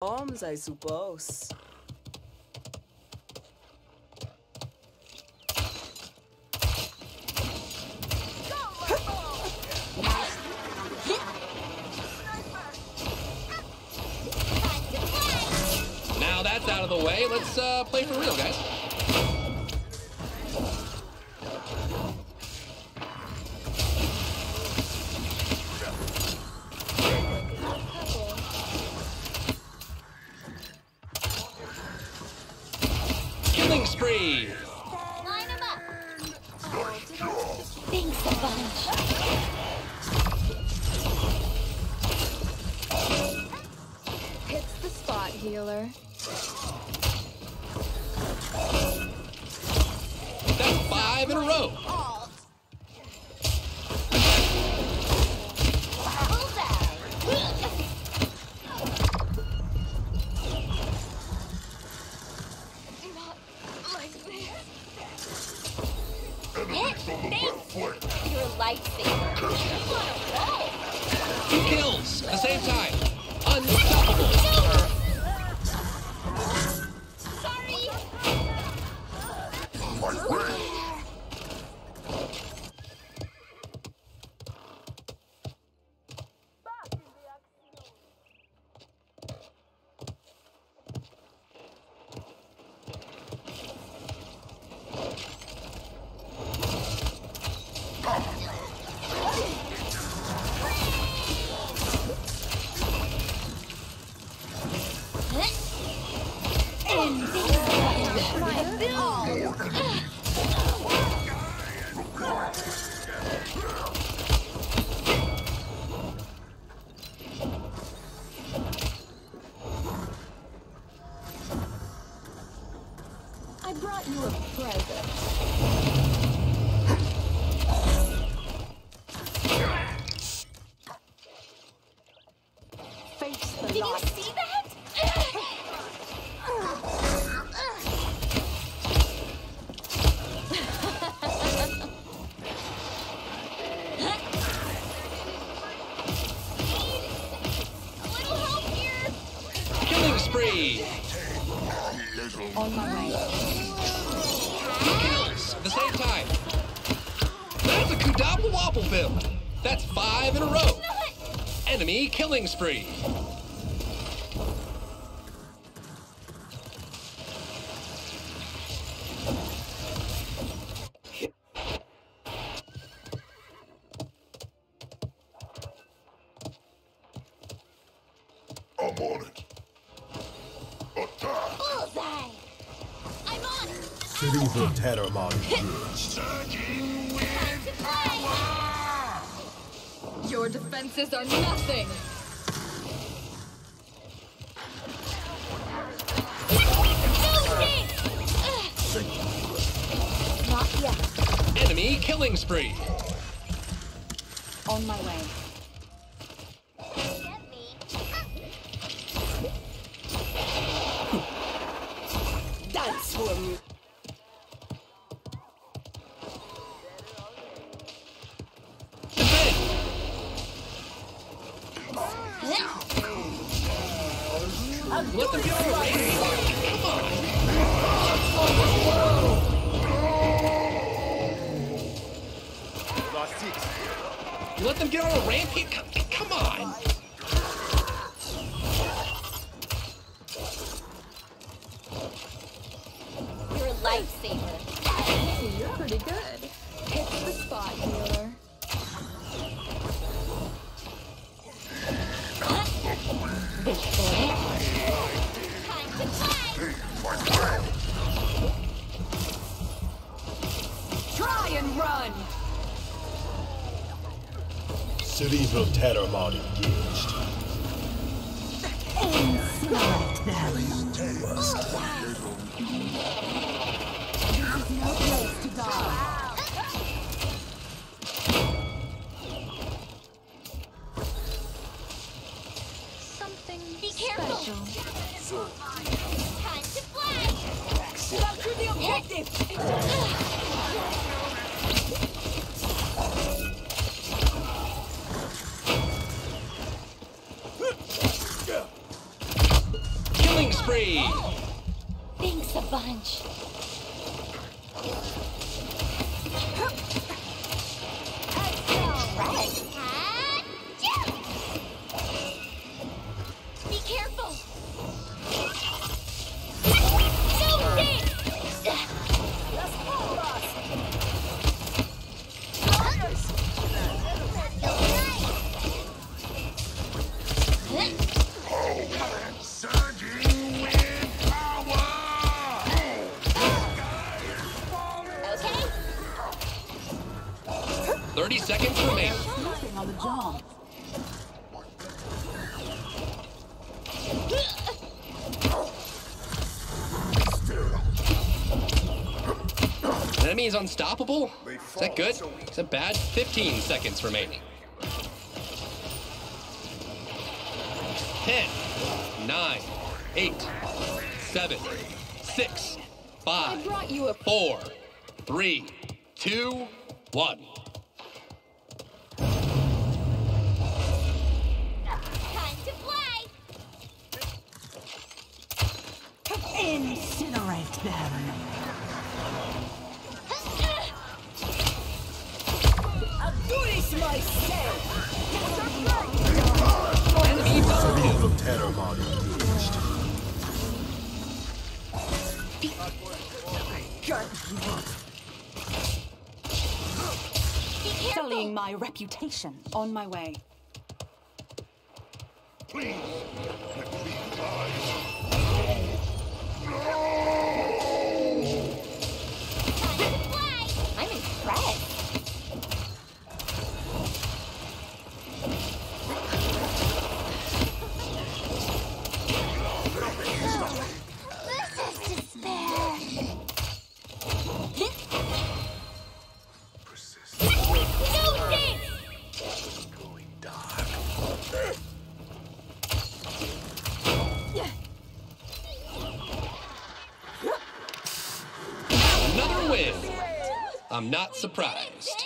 Bombs, I suppose. Now that's out of the way. Let's uh, play for real, guys. Killing spree. Line 'em up. Thanks a bunch. Hits the spot, healer. That's five in a row. Kills at the same time. I brought you a present. Face the Did you see that? A little help here. Killing spree. On my way. Two kills at the same time. That's a Kudapple Wobble build. That's five in a row. Enemy killing spree. I'm on it. Attack! Bullseye. I'm. Cerebral terror mod engaged. Time to play. Your defenses are nothing. Not yet. Enemy killing spree. On my way. Let them get away. Come on. You let them get on a rampage? Come, come on. Your lightsaber. You're pretty good. Hit the spot, healer. And run. Cerebral terror mod engaged. No place to die. Something Be careful. special. Time to flash. Capture the objective! Bunch. 30 seconds remain. On the job. Enemy is unstoppable? Is that good? Is that bad? 15 seconds remaining. 10, 9, 8, 7, 6, 5, brought you a 4, 3, 2, 1. Sullying my reputation on my way. Time I'm not surprised.